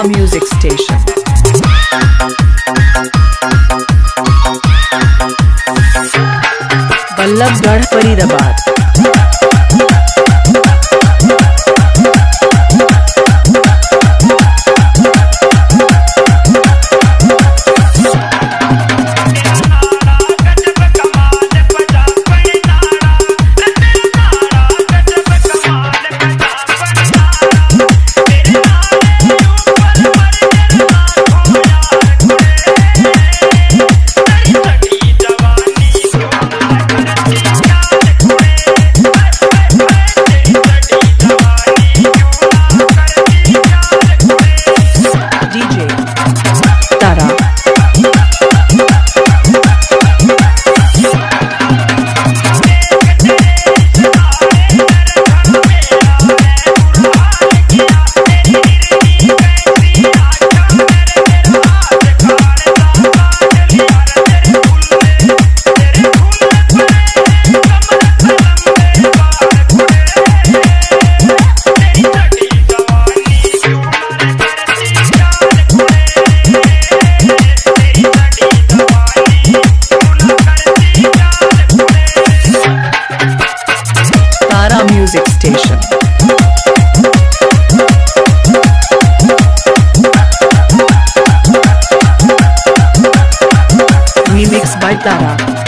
Tara Music Station. Ballabhgarh Faridabad Night Tara.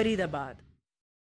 Faridabad